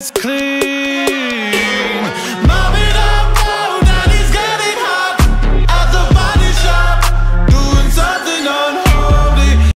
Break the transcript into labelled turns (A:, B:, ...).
A: It's clear.